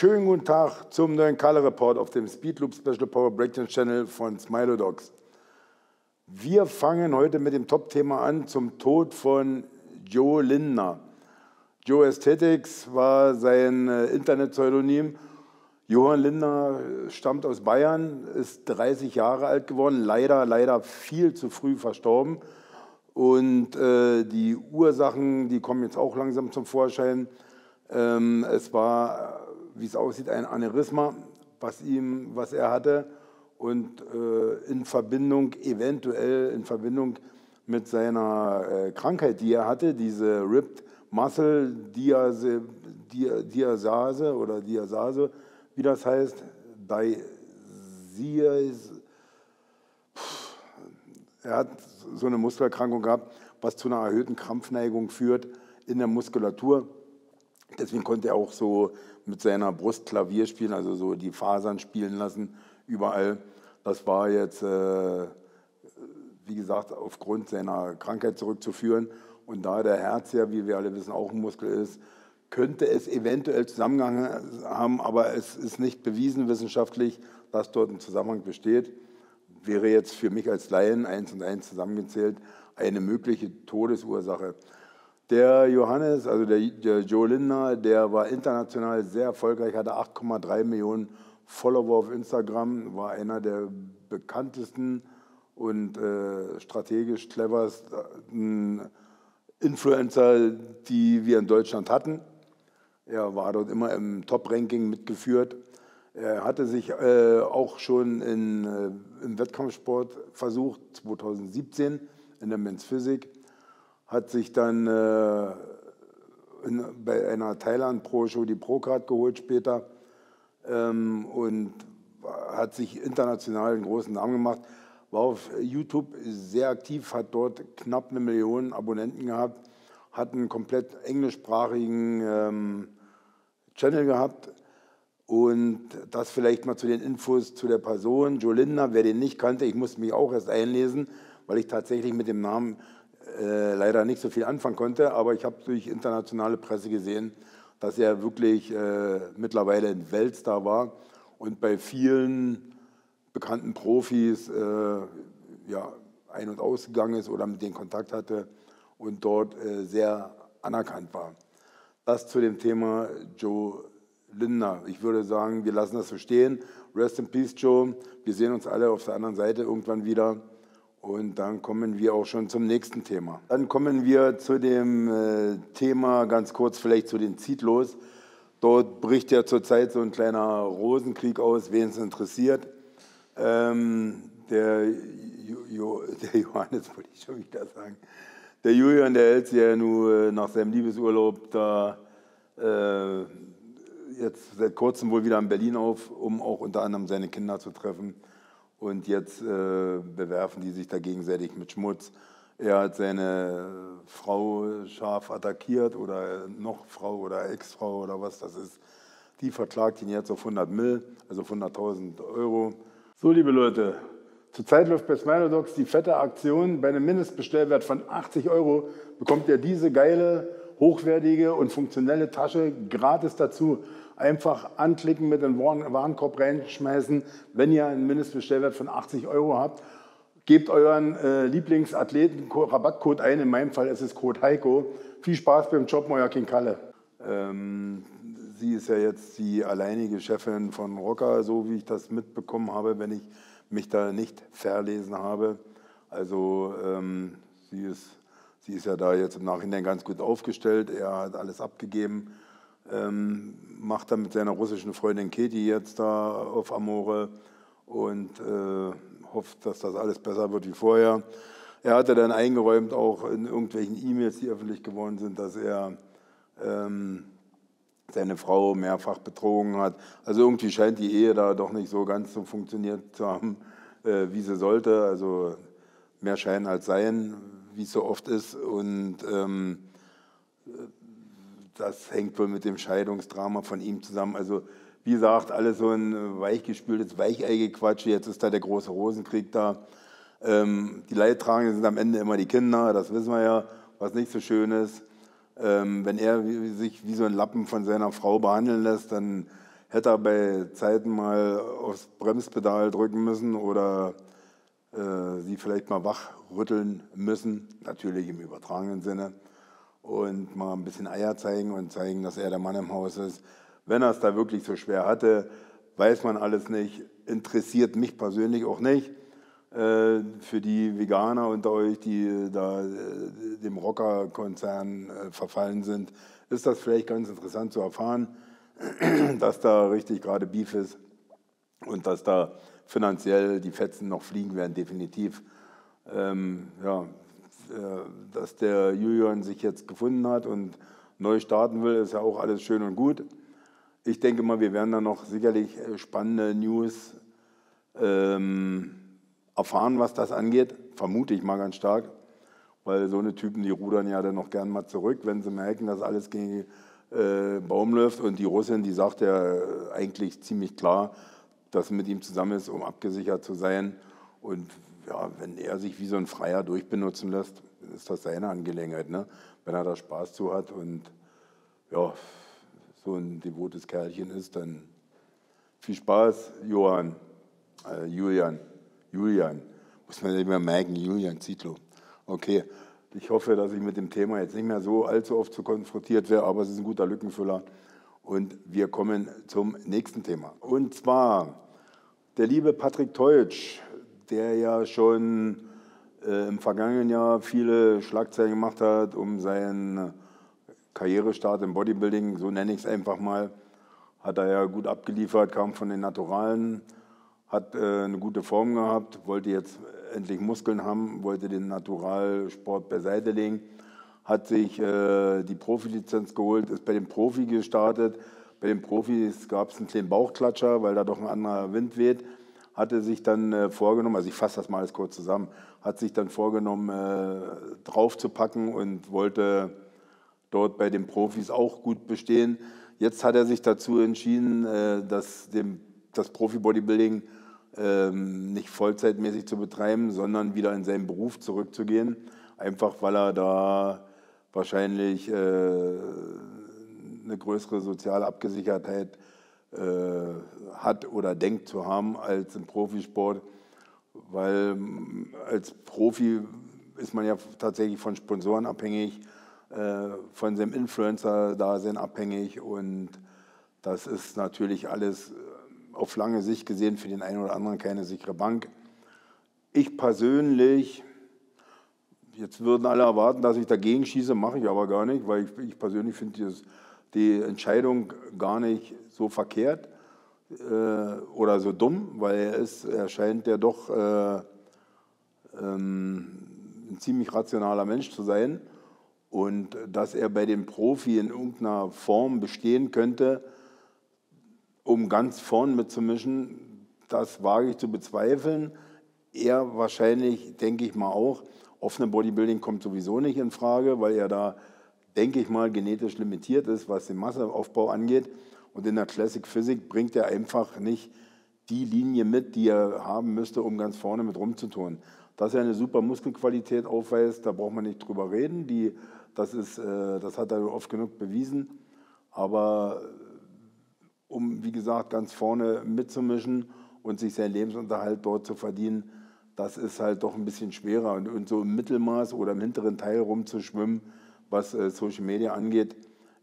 Schönen guten Tag zum neuen Color Report auf dem Speedloop Special Power Breakdance Channel von Smilodogs. Wir fangen heute mit dem Top-Thema an zum Tod von Joe Lindner. Joe Aesthetics war sein äh, Internetpseudonym. Johann Lindner stammt aus Bayern, ist 30 Jahre alt geworden, leider, leider viel zu früh verstorben. Und äh, die Ursachen, die kommen jetzt auch langsam zum Vorschein. Ähm, es war, wie es aussieht, ein Aneurysma, was, ihm, was er hatte. Und äh, in Verbindung, eventuell in Verbindung mit seiner äh, Krankheit, die er hatte, diese Ripped Muscle Diase, Diasase oder Diasase, wie das heißt, Diasias, er hat so eine Muskelerkrankung gehabt, was zu einer erhöhten Krampfneigung führt in der Muskulatur. Deswegen konnte er auch so mit seiner Brust Klavier spielen, also so die Fasern spielen lassen, überall. Das war jetzt, äh, wie gesagt, aufgrund seiner Krankheit zurückzuführen. Und da der Herz ja, wie wir alle wissen, auch ein Muskel ist, könnte es eventuell Zusammenhang haben, aber es ist nicht bewiesen wissenschaftlich, dass dort ein Zusammenhang besteht. Wäre jetzt für mich als Laien eins und eins zusammengezählt eine mögliche Todesursache. Der Johannes, also der, der Joe Lindner, der war international sehr erfolgreich, hatte 8,3 Millionen Follower auf Instagram, war einer der bekanntesten und äh, strategisch cleversten Influencer, die wir in Deutschland hatten. Er war dort immer im Top-Ranking mitgeführt. Er hatte sich äh, auch schon in, äh, im Wettkampfsport versucht, 2017 in der Men's Physik hat sich dann äh, in, bei einer Thailand Pro Show die Pro-Card geholt später ähm, und hat sich international einen großen Namen gemacht, war auf YouTube sehr aktiv, hat dort knapp eine Million Abonnenten gehabt, hat einen komplett englischsprachigen ähm, Channel gehabt und das vielleicht mal zu den Infos zu der Person. Joe Lindner, wer den nicht kannte, ich musste mich auch erst einlesen, weil ich tatsächlich mit dem Namen äh, leider nicht so viel anfangen konnte, aber ich habe durch internationale Presse gesehen, dass er wirklich äh, mittlerweile ein Weltstar war und bei vielen bekannten Profis äh, ja, ein- und ausgegangen ist oder mit denen Kontakt hatte und dort äh, sehr anerkannt war. Das zu dem Thema Joe Lindner. Ich würde sagen, wir lassen das so stehen. Rest in Peace, Joe. Wir sehen uns alle auf der anderen Seite irgendwann wieder. Und dann kommen wir auch schon zum nächsten Thema. Dann kommen wir zu dem äh, Thema ganz kurz vielleicht zu den Zietlos. Dort bricht ja zurzeit so ein kleiner Rosenkrieg aus, wen es interessiert. Ähm, der, jo, der, Johannes wollte ich schon wieder sagen. Der Julian, der hält sich ja nur äh, nach seinem Liebesurlaub da äh, jetzt seit kurzem wohl wieder in Berlin auf, um auch unter anderem seine Kinder zu treffen. Und jetzt äh, bewerfen die sich da gegenseitig mit Schmutz. Er hat seine Frau scharf attackiert oder noch Frau oder Ex-Frau oder was das ist. Die verklagt ihn jetzt auf 100 Mill, also 100.000 Euro. So, liebe Leute, zurzeit läuft bei Smilodogs die fette Aktion. Bei einem Mindestbestellwert von 80 Euro bekommt ihr diese geile, hochwertige und funktionelle Tasche gratis dazu einfach anklicken, mit den Warenkorb reinschmeißen. Wenn ihr einen Mindestbestellwert von 80 Euro habt, gebt euren äh, Lieblingsathleten Rabattcode ein. In meinem Fall ist es Code Heiko. Viel Spaß beim Job, euer King Kalle. Ähm, sie ist ja jetzt die alleinige Chefin von Rocker, so wie ich das mitbekommen habe, wenn ich mich da nicht verlesen habe. Also ähm, sie, ist, sie ist ja da jetzt im Nachhinein ganz gut aufgestellt. Er hat alles abgegeben ähm, macht er mit seiner russischen Freundin Katie jetzt da auf Amore und äh, hofft, dass das alles besser wird wie vorher. Er hatte dann eingeräumt, auch in irgendwelchen E-Mails, die öffentlich geworden sind, dass er ähm, seine Frau mehrfach betrogen hat. Also irgendwie scheint die Ehe da doch nicht so ganz so funktioniert zu haben, äh, wie sie sollte. Also mehr Schein als Sein, wie es so oft ist. Und ähm, das hängt wohl mit dem Scheidungsdrama von ihm zusammen. Also wie gesagt, alles so ein weichgespültes Weicheigequatsch. Jetzt ist da der große Rosenkrieg da. Ähm, die Leidtragenden sind am Ende immer die Kinder, das wissen wir ja, was nicht so schön ist. Ähm, wenn er sich wie so ein Lappen von seiner Frau behandeln lässt, dann hätte er bei Zeiten mal aufs Bremspedal drücken müssen oder äh, sie vielleicht mal wachrütteln müssen, natürlich im übertragenen Sinne, und mal ein bisschen Eier zeigen und zeigen, dass er der Mann im Haus ist. Wenn er es da wirklich so schwer hatte, weiß man alles nicht, interessiert mich persönlich auch nicht. Äh, für die Veganer unter euch, die da äh, dem Rocker-Konzern äh, verfallen sind, ist das vielleicht ganz interessant zu erfahren dass da richtig gerade Beef ist und dass da finanziell die Fetzen noch fliegen werden, definitiv. Ähm, ja, äh, dass der Julian sich jetzt gefunden hat und neu starten will, ist ja auch alles schön und gut. Ich denke mal, wir werden da noch sicherlich äh, spannende News ähm, erfahren, was das angeht. Vermute ich mal ganz stark, weil so eine Typen, die rudern ja dann noch gern mal zurück, wenn sie merken, dass alles gegen äh, Baum läuft. Und die Russin, die sagt ja eigentlich ziemlich klar, dass sie mit ihm zusammen ist, um abgesichert zu sein. Und ja, wenn er sich wie so ein Freier durchbenutzen lässt, ist das seine Angelegenheit, ne? wenn er da Spaß zu hat und ja, so ein devotes Kerlchen ist, dann viel Spaß, Johann, äh, Julian, Julian, muss man immer merken, Julian Zietlow. Okay, ich hoffe, dass ich mit dem Thema jetzt nicht mehr so allzu oft zu konfrontiert werde, aber es ist ein guter Lückenfüller. Und wir kommen zum nächsten Thema. Und zwar der liebe Patrick Teutsch, der ja schon äh, im vergangenen Jahr viele Schlagzeilen gemacht hat, um seinen Karrierestart im Bodybuilding, so nenne ich es einfach mal, hat er ja gut abgeliefert, kam von den Naturalen, hat äh, eine gute Form gehabt, wollte jetzt endlich Muskeln haben, wollte den Naturalsport beiseite legen, hat sich äh, die Profilizenz geholt, ist bei dem Profi gestartet. Bei den Profis gab es einen kleinen Bauchklatscher, weil da doch ein anderer Wind weht. Hatte sich dann äh, vorgenommen, also ich fasse das mal alles kurz zusammen, hat sich dann vorgenommen, äh, draufzupacken und wollte dort bei den Profis auch gut bestehen. Jetzt hat er sich dazu entschieden, äh, dass dem, das Profi-Bodybuilding ähm, nicht vollzeitmäßig zu betreiben, sondern wieder in seinen Beruf zurückzugehen. Einfach weil er da wahrscheinlich eine größere soziale Abgesichertheit äh, hat oder denkt zu haben als im Profisport. Weil mm, als Profi ist man ja tatsächlich von Sponsoren abhängig, äh, von seinem Influencer-Dasein abhängig und das ist natürlich alles auf lange Sicht gesehen für den einen oder anderen keine sichere Bank. Ich persönlich, jetzt würden alle erwarten, dass ich dagegen schieße, mache ich aber gar nicht, weil ich, ich persönlich finde die Entscheidung gar nicht so verkehrt äh, oder so dumm, weil er, ist, er scheint ja doch äh, ähm, ein ziemlich rationaler Mensch zu sein. Und dass er bei dem Profi in irgendeiner Form bestehen könnte, um ganz vorn mitzumischen, das wage ich zu bezweifeln. Er wahrscheinlich, denke ich mal auch, offene Bodybuilding kommt sowieso nicht in Frage, weil er da, denke ich mal, genetisch limitiert ist, was den Masseaufbau angeht. Und in der Classic Physik bringt er einfach nicht die Linie mit, die er haben müsste, um ganz vorne mit rumzutun. Dass er eine super Muskelqualität aufweist, da braucht man nicht drüber reden. Die, das, ist, äh, das hat er oft genug bewiesen. Aber um, wie gesagt, ganz vorne mitzumischen und sich seinen Lebensunterhalt dort zu verdienen, das ist halt doch ein bisschen schwerer. Und, und so im Mittelmaß oder im hinteren Teil rumzuschwimmen, was äh, Social Media angeht,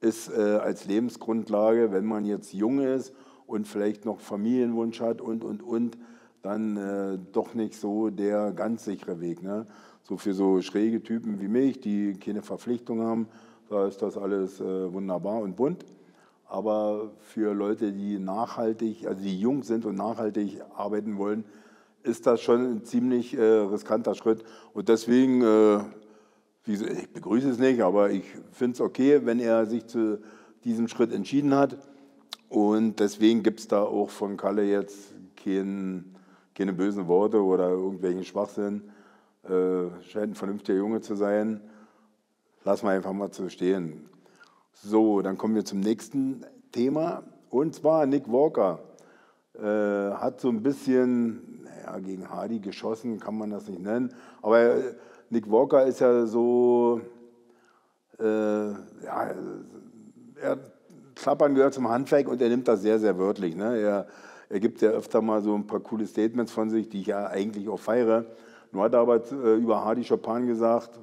ist äh, als Lebensgrundlage, wenn man jetzt jung ist und vielleicht noch Familienwunsch hat und, und, und, dann äh, doch nicht so der ganz sichere Weg. Ne? So für so schräge Typen wie mich, die keine Verpflichtung haben, da ist das alles wunderbar und bunt. Aber für Leute, die nachhaltig, also die jung sind und nachhaltig arbeiten wollen, ist das schon ein ziemlich äh, riskanter Schritt. Und deswegen, äh, ich begrüße es nicht, aber ich finde es okay, wenn er sich zu diesem Schritt entschieden hat. Und deswegen gibt es da auch von Kalle jetzt kein, keine bösen Worte oder irgendwelchen Schwachsinn. Äh, scheint ein vernünftiger Junge zu sein. Lass mal einfach mal so stehen. So, dann kommen wir zum nächsten Thema. Und zwar Nick Walker äh, hat so ein bisschen naja, gegen Hardy geschossen, kann man das nicht nennen. Aber äh, Nick Walker ist ja so, äh, ja, er Klappern gehört zum Handwerk und er nimmt das sehr, sehr wörtlich. Ne? Er, er gibt ja öfter mal so ein paar coole Statements von sich, die ich ja eigentlich auch feiere. Nur hat er aber äh, über Hardy Chopin gesagt,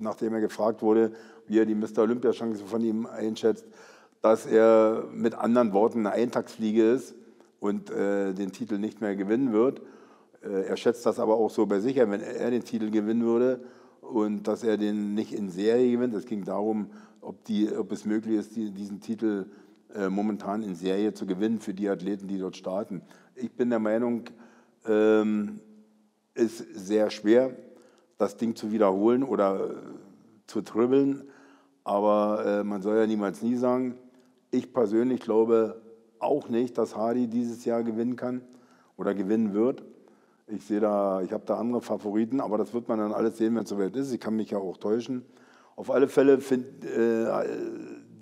nachdem er gefragt wurde, wie er die Mr. Olympia-Chance von ihm einschätzt, dass er mit anderen Worten eine Eintagsfliege ist und äh, den Titel nicht mehr gewinnen wird. Äh, er schätzt das aber auch so bei sich, wenn er den Titel gewinnen würde und dass er den nicht in Serie gewinnt. Es ging darum, ob, die, ob es möglich ist, die, diesen Titel äh, momentan in Serie zu gewinnen für die Athleten, die dort starten. Ich bin der Meinung, ähm, ist sehr schwer, das Ding zu wiederholen oder äh, zu dribbeln. Aber äh, man soll ja niemals nie sagen. Ich persönlich glaube auch nicht, dass Hardy dieses Jahr gewinnen kann oder gewinnen wird. Ich sehe da, ich habe da andere Favoriten, aber das wird man dann alles sehen, wenn es soweit ist. Ich kann mich ja auch täuschen. Auf alle Fälle findet äh,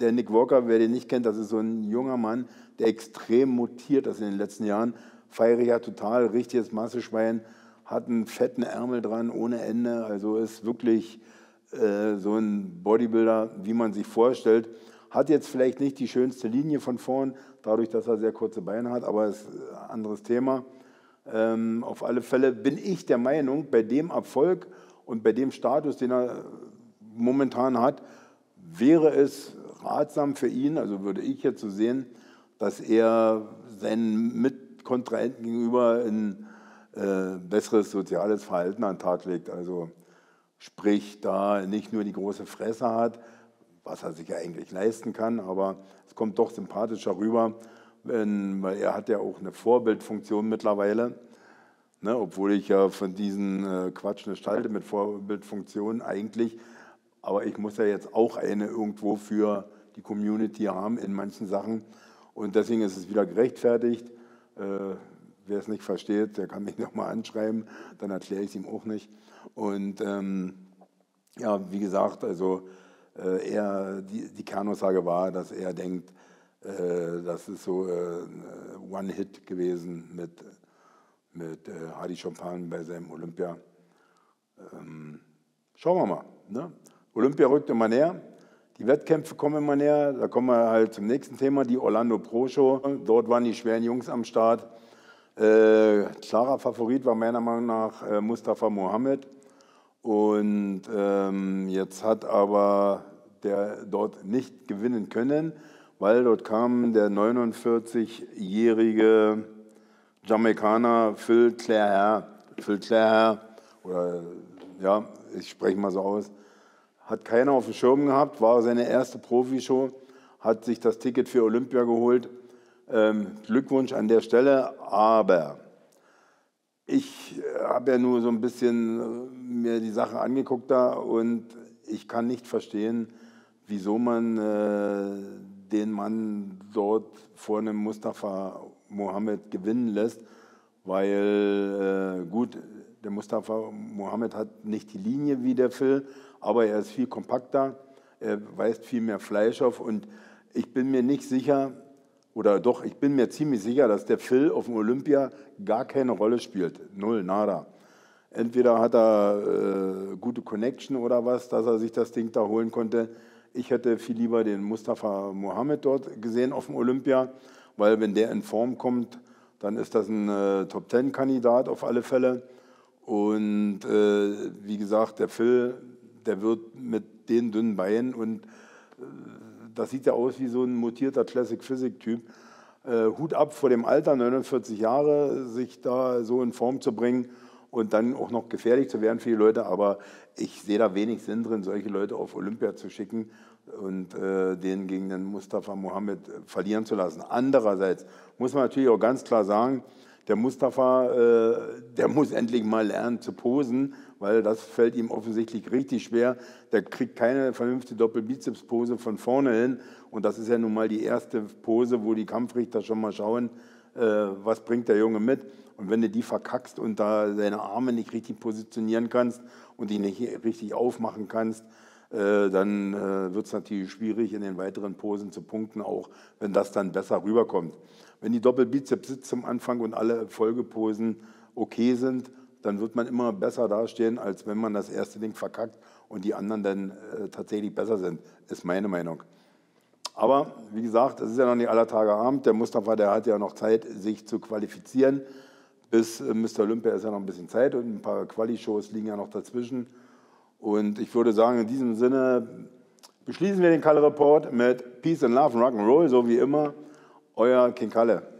der Nick Walker, wer den nicht kennt, das ist so ein junger Mann, der extrem mutiert ist in den letzten Jahren. Feiere ja total, richtiges Masseschwein, hat einen fetten Ärmel dran ohne Ende, also ist wirklich äh, so ein Bodybuilder, wie man sich vorstellt. Hat jetzt vielleicht nicht die schönste Linie von vorn, dadurch, dass er sehr kurze Beine hat, aber ist ein anderes Thema. Ähm, auf alle Fälle bin ich der Meinung, bei dem Erfolg und bei dem Status, den er momentan hat, wäre es ratsam für ihn, also würde ich jetzt so sehen, dass er seinen Mitkontrahenten gegenüber ein äh, besseres soziales Verhalten an den Tag legt. Also sprich, da nicht nur die große Fresse hat, was er sich ja eigentlich leisten kann, aber es kommt doch sympathischer rüber, weil er hat ja auch eine Vorbildfunktion mittlerweile. Ne, obwohl ich ja von diesen äh, Quatsch eine Stalte mit Vorbildfunktion eigentlich, aber ich muss ja jetzt auch eine irgendwo für die Community haben in manchen Sachen. Und deswegen ist es wieder gerechtfertigt. Äh, wer es nicht versteht, der kann mich nochmal anschreiben, dann erkläre ich es ihm auch nicht. Und ähm, ja, wie gesagt, also äh, er, die, die Kernaussage war, dass er denkt, das ist so äh, One-Hit gewesen mit, mit äh, Hadi Chopin bei seinem Olympia. Ähm, schauen wir mal. Ne? Olympia rückt immer näher. Die Wettkämpfe kommen immer näher. Da kommen wir halt zum nächsten Thema, die Orlando Pro Show. Dort waren die schweren Jungs am Start. Äh, klarer Favorit war meiner Meinung nach äh, Mustafa Mohammed. Und ähm, jetzt hat aber der dort nicht gewinnen können, weil dort kam der 49-jährige Jamaikaner Phil Clare, Phil Clare, oder ja, ich spreche mal so aus, hat keiner auf dem Schirm gehabt, war seine erste Profishow, hat sich das Ticket für Olympia geholt. Ähm, Glückwunsch an der Stelle, aber ich äh, habe ja nur so ein bisschen äh, mir die Sache angeguckt da und ich kann nicht verstehen, wieso man äh, den Mann dort vor einem Mustafa Mohammed gewinnen lässt, weil äh, gut, der Mustafa Mohammed hat nicht die Linie wie der Phil, aber er ist viel kompakter, er weist viel mehr Fleisch auf und ich bin mir nicht sicher, oder doch, ich bin mir ziemlich sicher, dass der Phil auf dem Olympia gar keine Rolle spielt. Null, nada. Entweder hat er äh, gute Connection oder was, dass er sich das Ding da holen konnte. Ich hätte viel lieber den Mustafa Mohammed dort gesehen auf dem Olympia, weil wenn der in Form kommt, dann ist das ein äh, Top-10-Kandidat auf alle Fälle. Und äh, wie gesagt, der Phil, der wird mit den dünnen Beinen und äh, das sieht ja aus wie so ein mutierter Classic Physik-Typ. Äh, Hut ab vor dem Alter, 49 Jahre, sich da so in Form zu bringen und dann auch noch gefährlich zu werden für die Leute. Aber ich sehe da wenig Sinn drin, solche Leute auf Olympia zu schicken und äh, den gegen den Mustafa Mohammed verlieren zu lassen. Andererseits muss man natürlich auch ganz klar sagen, der Mustafa, äh, der muss endlich mal lernen zu posen, weil das fällt ihm offensichtlich richtig schwer. Der kriegt keine vernünftige Doppelbizeps-Pose von vorne hin. Und das ist ja nun mal die erste Pose, wo die Kampfrichter schon mal schauen, äh, was bringt der Junge mit. Und wenn du die verkackst und da deine Arme nicht richtig positionieren kannst und die nicht richtig aufmachen kannst, äh, dann äh, wird es natürlich schwierig, in den weiteren Posen zu punkten, auch wenn das dann besser rüberkommt. Wenn die Doppelbizeps sitzt zum Anfang und alle Folgeposen okay sind, dann wird man immer besser dastehen, als wenn man das erste Ding verkackt und die anderen dann äh, tatsächlich besser sind, ist meine Meinung. Aber wie gesagt, es ist ja noch nicht aller Tage Abend. Der Mustafa, der hat ja noch Zeit, sich zu qualifizieren. Bis äh, Mr. Olympia ist ja noch ein bisschen Zeit und ein paar Quali-Shows liegen ja noch dazwischen. Und ich würde sagen, in diesem Sinne beschließen wir den Kalle Report mit Peace and Love and Rock'n'Roll, so wie immer. Euer King Kalle.